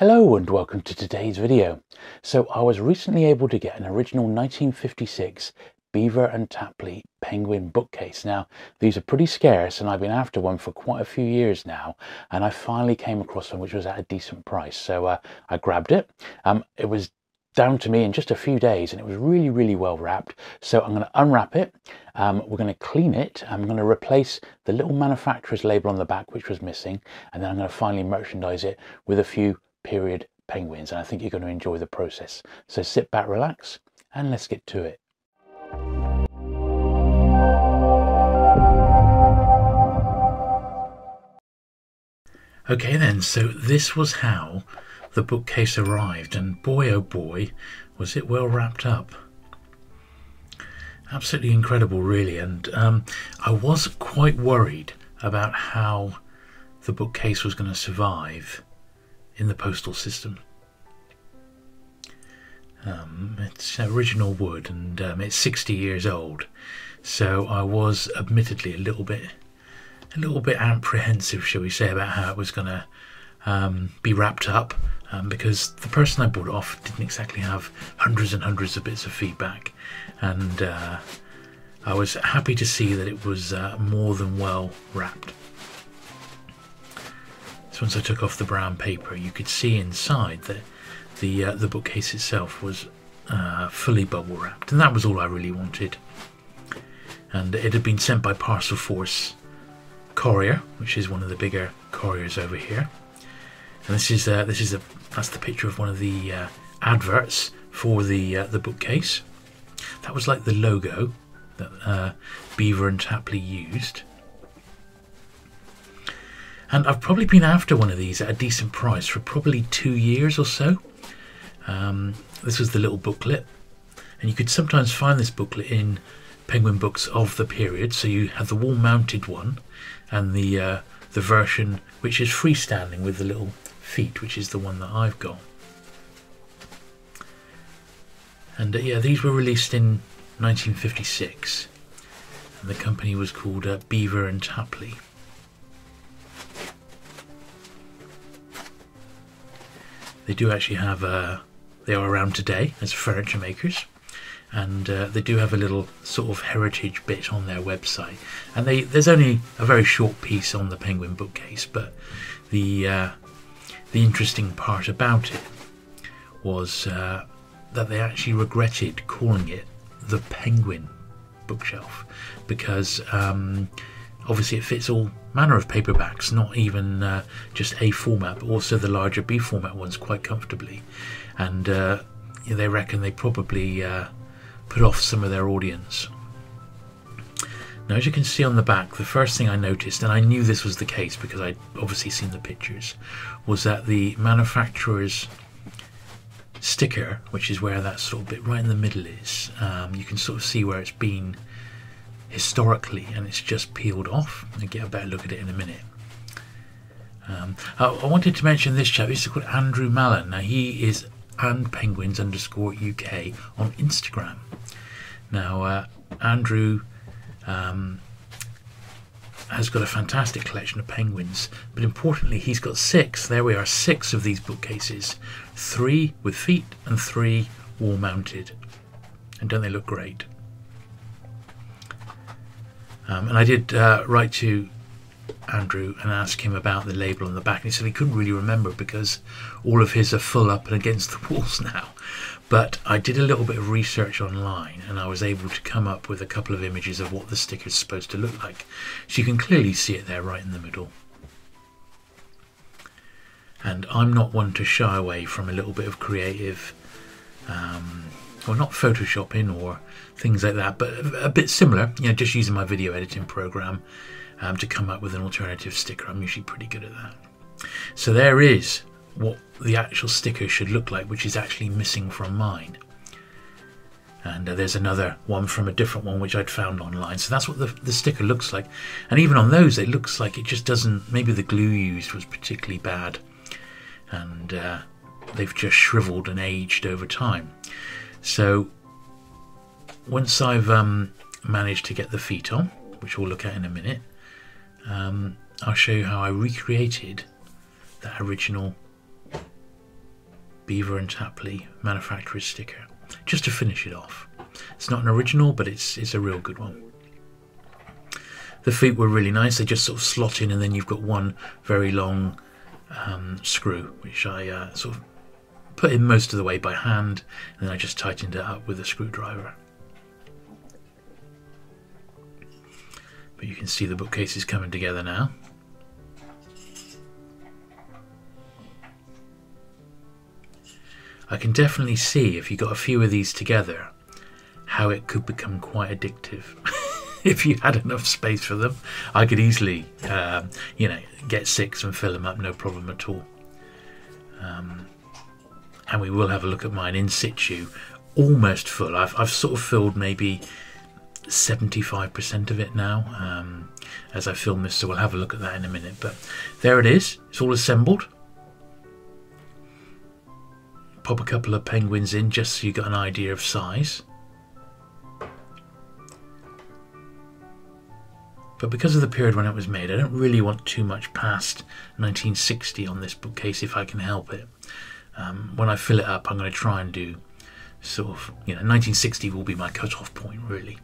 Hello and welcome to today's video. So I was recently able to get an original 1956 Beaver and Tapley Penguin bookcase. Now these are pretty scarce and I've been after one for quite a few years now and I finally came across one which was at a decent price. So uh, I grabbed it. Um, it was down to me in just a few days and it was really really well wrapped so i'm going to unwrap it um, we're going to clean it i'm going to replace the little manufacturer's label on the back which was missing and then i'm going to finally merchandise it with a few period penguins, and I think you're going to enjoy the process. So sit back, relax, and let's get to it. Okay, then, so this was how the bookcase arrived, and boy oh boy, was it well wrapped up. Absolutely incredible, really, and um, I was quite worried about how the bookcase was going to survive in the postal system. Um, it's original wood and um, it's 60 years old, so I was admittedly a little bit, a little bit apprehensive, shall we say, about how it was going to um, be wrapped up, um, because the person I bought it off didn't exactly have hundreds and hundreds of bits of feedback, and uh, I was happy to see that it was uh, more than well wrapped once I took off the brown paper, you could see inside that the uh, the bookcase itself was uh, fully bubble wrapped, and that was all I really wanted. And it had been sent by Parcelforce Courier, which is one of the bigger couriers over here. And this is uh, this is a that's the picture of one of the uh, adverts for the uh, the bookcase. That was like the logo that uh, Beaver and Tapley used. And I've probably been after one of these at a decent price for probably two years or so. Um, this was the little booklet. And you could sometimes find this booklet in Penguin books of the period. So you have the wall mounted one and the, uh, the version which is freestanding with the little feet, which is the one that I've got. And uh, yeah, these were released in 1956. And the company was called uh, Beaver and Tapley. They do actually have, uh, they are around today as furniture makers. And uh, they do have a little sort of heritage bit on their website. And they, there's only a very short piece on the Penguin bookcase, but the, uh, the interesting part about it was uh, that they actually regretted calling it the Penguin bookshelf because um, obviously it fits all manner of paperbacks, not even uh, just A format, but also the larger B format ones quite comfortably. And uh, they reckon they probably uh, put off some of their audience. Now, as you can see on the back, the first thing I noticed, and I knew this was the case because I'd obviously seen the pictures, was that the manufacturer's sticker, which is where that sort of bit right in the middle is, um, you can sort of see where it's been historically and it's just peeled off. I'll get a better look at it in a minute. Um, I, I, wanted to mention this chap. He's called Andrew Mallon. Now he is and penguins underscore UK on Instagram. Now uh, Andrew um, has got a fantastic collection of penguins, but importantly, he's got six. There we are, six of these bookcases, three with feet and three wall mounted. And don't they look great? Um, and I did uh, write to Andrew and ask him about the label on the back. And he said he couldn't really remember because all of his are full up and against the walls now. But I did a little bit of research online and I was able to come up with a couple of images of what the sticker is supposed to look like. So you can clearly see it there right in the middle. And I'm not one to shy away from a little bit of creative um, or not photoshopping or things like that, but a bit similar, you know, just using my video editing program um, to come up with an alternative sticker. I'm usually pretty good at that. So there is what the actual sticker should look like, which is actually missing from mine. And uh, there's another one from a different one which I'd found online. So that's what the, the sticker looks like. And even on those, it looks like it just doesn't, maybe the glue used was particularly bad. And uh, they've just shriveled and aged over time. So once I've um, managed to get the feet on, which we'll look at in a minute, um, I'll show you how I recreated that original Beaver and Tapley manufacturer's sticker, just to finish it off. It's not an original, but it's it's a real good one. The feet were really nice. They just sort of slot in, and then you've got one very long um, screw, which I uh, sort of put in most of the way by hand, and then I just tightened it up with a screwdriver. But you can see the bookcase is coming together now. I can definitely see if you got a few of these together how it could become quite addictive. if you had enough space for them, I could easily, um, you know, get six and fill them up, no problem at all. Um, and we will have a look at mine in situ, almost full. I've, I've sort of filled maybe 75% of it now um, as I film this, so we'll have a look at that in a minute. But there it is, it's all assembled. Pop a couple of penguins in just so you got an idea of size. But because of the period when it was made, I don't really want too much past 1960 on this bookcase if I can help it. Um, when I fill it up, I'm going to try and do sort of, you know, 1960 will be my cut-off point, really.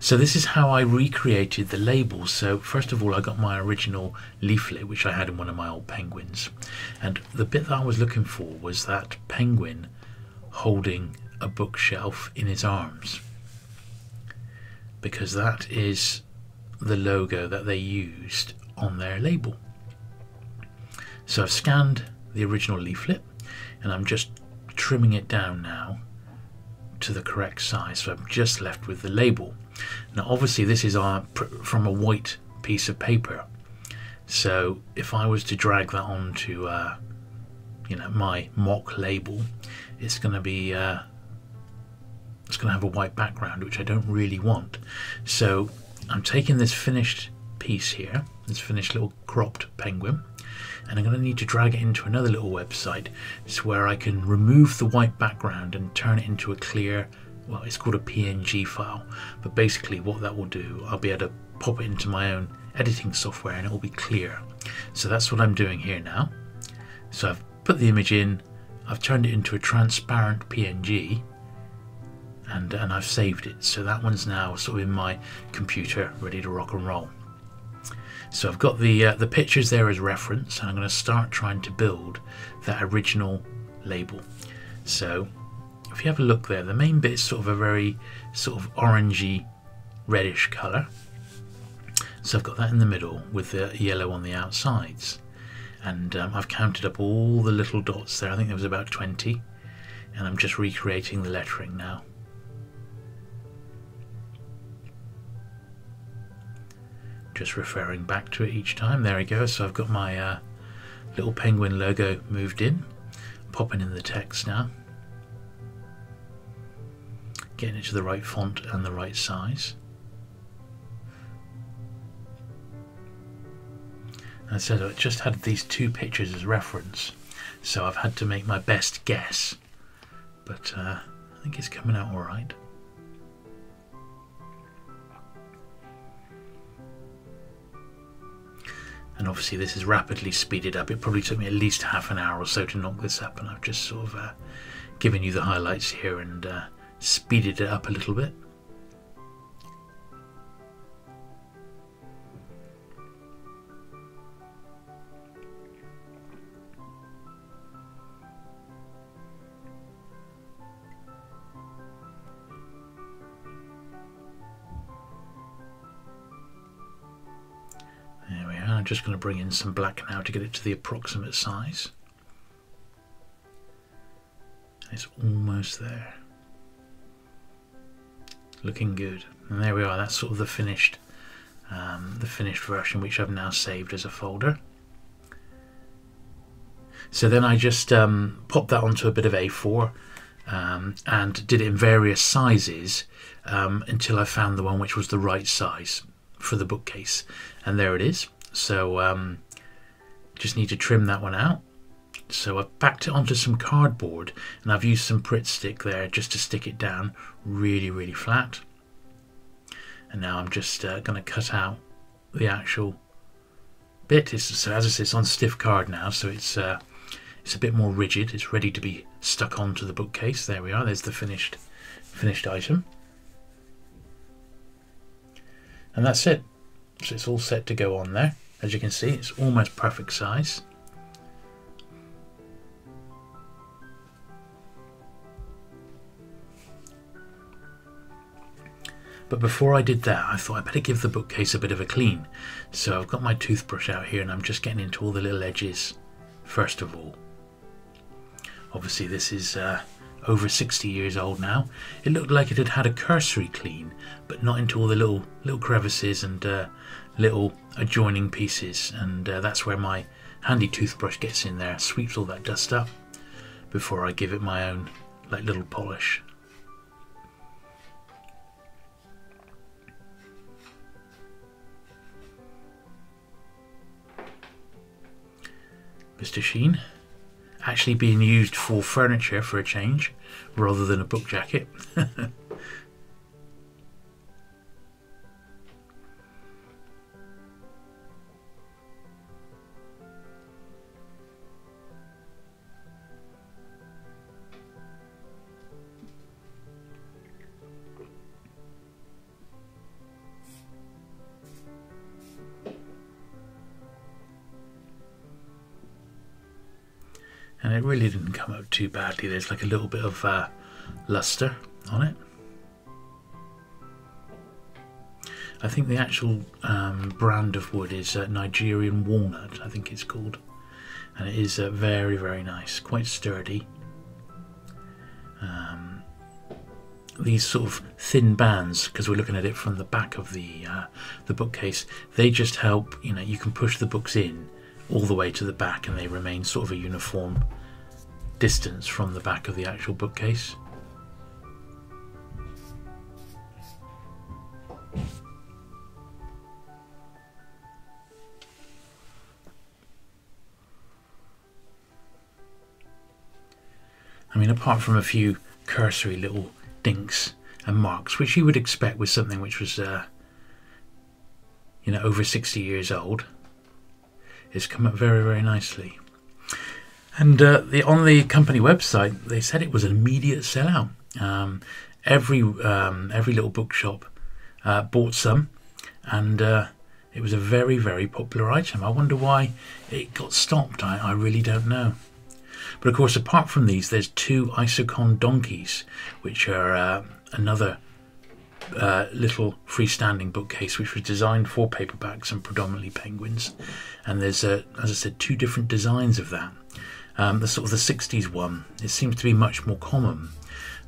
So this is how I recreated the labels. So first of all, I got my original leaflet, which I had in one of my old penguins. And the bit that I was looking for was that penguin holding a bookshelf in his arms. Because that is the logo that they used on their label. So I've scanned the original leaflet and I'm just trimming it down now to the correct size. So I'm just left with the label. Now obviously this is our, from a white piece of paper. So if I was to drag that onto uh, you know my mock label, it's going to be uh, it's going to have a white background, which I don't really want. So I'm taking this finished piece here, this finished little cropped penguin, and I'm going to need to drag it into another little website. So where I can remove the white background and turn it into a clear well it's called a PNG file. But basically what that will do I'll be able to pop it into my own editing software and it will be clear. So that's what I'm doing here now. So I've put the image in I've turned it into a transparent PNG and, and I've saved it. So that one's now sort of in my computer ready to rock and roll so I've got the uh, the pictures there as reference and I'm going to start trying to build that original label so if you have a look there, the main bit is sort of a very sort of orangey reddish colour. So I've got that in the middle with the yellow on the outsides. And um, I've counted up all the little dots there. I think there was about 20. And I'm just recreating the lettering now. Just referring back to it each time. There we go. So I've got my uh, little penguin logo moved in. Popping in the text now getting it to the right font and the right size. I said I just had these two pictures as reference, so I've had to make my best guess, but uh, I think it's coming out alright. And obviously this is rapidly speeded up. It probably took me at least half an hour or so to knock this up, and I've just sort of uh, given you the highlights here and uh, speeded it up a little bit. Just going to bring in some black now to get it to the approximate size. It's almost there looking good. And there we are. That's sort of the finished, um, the finished version, which I've now saved as a folder. So then I just um, popped that onto a bit of A4 um, and did it in various sizes um, until I found the one which was the right size for the bookcase. And there it is. So um, just need to trim that one out. So I've backed it onto some cardboard and I've used some Pritt stick there just to stick it down really, really flat. And now I'm just uh, going to cut out the actual bit. It's, so as I say, it's on stiff card now, so it's uh, It's a bit more rigid. It's ready to be stuck onto the bookcase. There we are. There's the finished finished item. And that's it. So it's all set to go on there. As you can see, it's almost perfect size. But before I did that, I thought I'd better give the bookcase a bit of a clean. So I've got my toothbrush out here and I'm just getting into all the little edges first of all. Obviously this is uh, over 60 years old now. It looked like it had had a cursory clean, but not into all the little little crevices and uh, little adjoining pieces. And uh, that's where my handy toothbrush gets in there, sweeps all that dust up before I give it my own like little polish. Mr. Sheen actually being used for furniture for a change rather than a book jacket. and it really didn't come out too badly. There's like a little bit of uh, luster on it. I think the actual um, brand of wood is uh, Nigerian walnut, I think it's called. And it is uh, very, very nice, quite sturdy. Um, these sort of thin bands, because we're looking at it from the back of the uh, the bookcase, they just help. You know, you can push the books in all the way to the back, and they remain sort of a uniform distance from the back of the actual bookcase. I mean, apart from a few cursory little dinks and marks, which you would expect with something which was, uh, you know, over 60 years old, it's come up very, very nicely. And uh, the, on the company website, they said it was an immediate sellout. Um, every um, every little bookshop uh, bought some, and uh, it was a very very popular item. I wonder why it got stopped. I, I really don't know. But of course, apart from these, there's two Isokon donkeys, which are uh, another uh, little freestanding bookcase which was designed for paperbacks and predominantly penguins. And there's, uh, as I said, two different designs of that. Um, the sort of the 60s one, it seems to be much more common.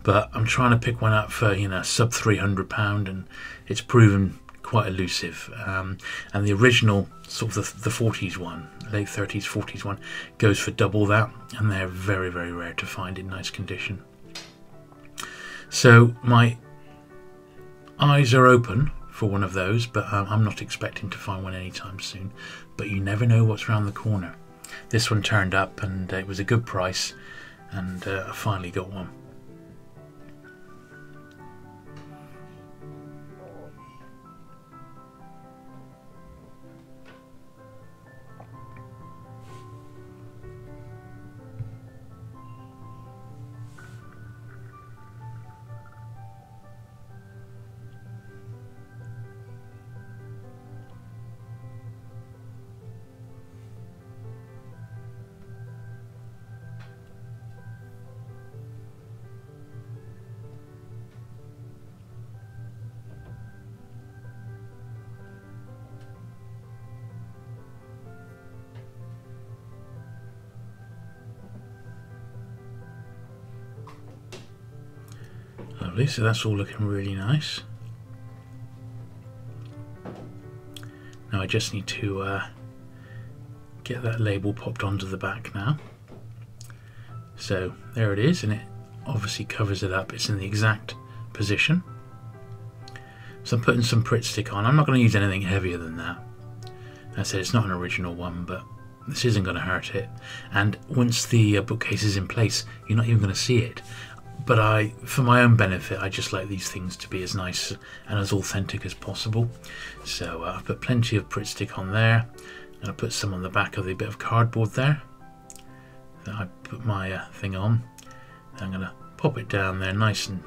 But I'm trying to pick one up for, you know, sub £300 and it's proven quite elusive. Um, and the original, sort of the, the 40s one, late 30s, 40s one, goes for double that. And they're very, very rare to find in nice condition. So my eyes are open for one of those, but um, I'm not expecting to find one anytime soon. But you never know what's around the corner this one turned up and it was a good price and uh, I finally got one. Lovely, so that's all looking really nice. Now I just need to uh, get that label popped onto the back now. So there it is, and it obviously covers it up. It's in the exact position. So I'm putting some Pritt stick on. I'm not going to use anything heavier than that. I said it's not an original one, but this isn't going to hurt it. And once the uh, bookcase is in place, you're not even going to see it but I, for my own benefit, I just like these things to be as nice and as authentic as possible. So uh, I've put plenty of Pritt stick on there, and I put some on the back of the bit of cardboard there. that I put my uh, thing on. I'm going to pop it down there nice and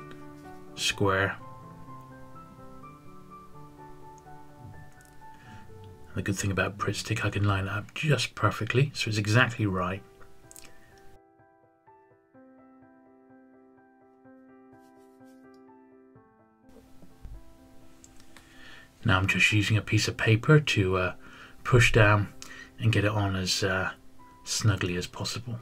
square. And the good thing about Pritt Stick, I can line it up just perfectly, so it's exactly right. Now I'm just using a piece of paper to uh, push down and get it on as uh, snugly as possible.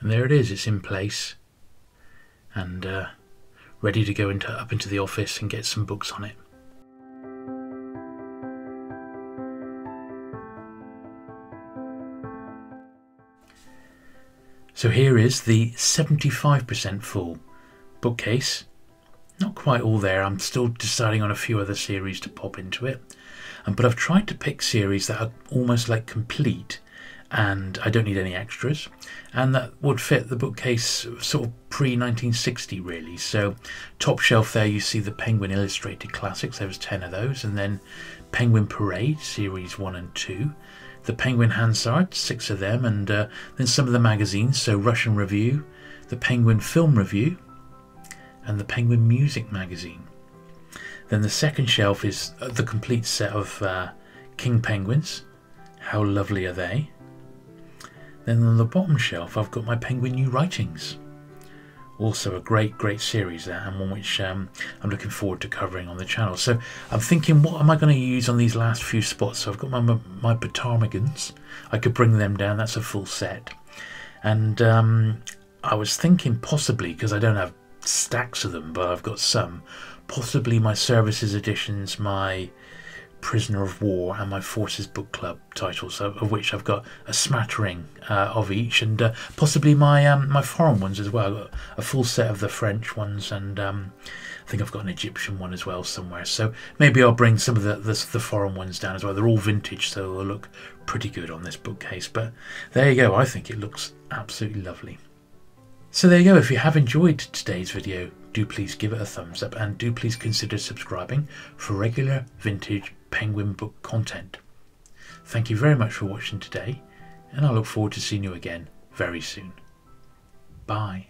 And there it is, it's in place and uh, ready to go into up into the office and get some books on it. So here is the 75% full bookcase. Not quite all there, I'm still deciding on a few other series to pop into it. Um, but I've tried to pick series that are almost like complete and I don't need any extras and that would fit the bookcase sort of pre-1960 really. So top shelf there you see the Penguin Illustrated Classics. There was 10 of those. And then Penguin Parade series 1 and 2 the Penguin Hansard, six of them, and uh, then some of the magazines, so Russian Review, the Penguin Film Review, and the Penguin Music Magazine. Then the second shelf is uh, the complete set of uh, King Penguins. How lovely are they? Then on the bottom shelf, I've got my Penguin New Writings also a great, great series there, and one which um, I'm looking forward to covering on the channel. So I'm thinking, what am I going to use on these last few spots? So I've got my my Ptarmigans. I could bring them down. That's a full set, and um, I was thinking possibly because I don't have stacks of them, but I've got some. Possibly my services editions, my Prisoner of War and my Forces Book Club titles, of which I've got a smattering uh, of each, and uh, possibly my um, my foreign ones as well. A full set of the French ones, and um, I think I've got an Egyptian one as well somewhere. So maybe I'll bring some of the, the, the foreign ones down as well. They're all vintage, so they'll look pretty good on this bookcase. But there you go. I think it looks absolutely lovely. So there you go. If you have enjoyed today's video, do please give it a thumbs up and do please consider subscribing for regular vintage Penguin book content. Thank you very much for watching today, and I look forward to seeing you again very soon. Bye.